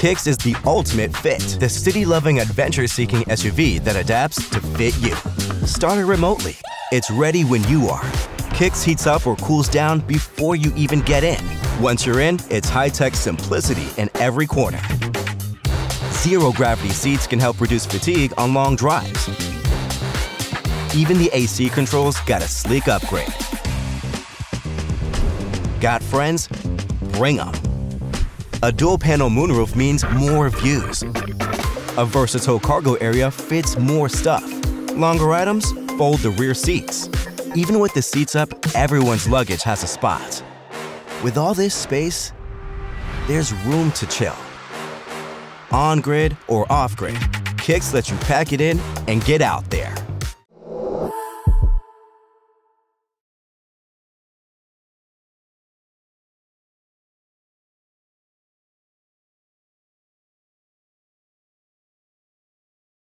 Kicks is the ultimate fit, the city-loving adventure-seeking SUV that adapts to fit you. Start it remotely. It's ready when you are. Kicks heats up or cools down before you even get in. Once you're in, it's high-tech simplicity in every corner. Zero-gravity seats can help reduce fatigue on long drives. Even the AC controls got a sleek upgrade. Got friends? Bring them. A dual-panel moonroof means more views. A versatile cargo area fits more stuff. Longer items fold the rear seats. Even with the seats up, everyone's luggage has a spot. With all this space, there's room to chill. On-grid or off-grid, Kicks lets you pack it in and get out there.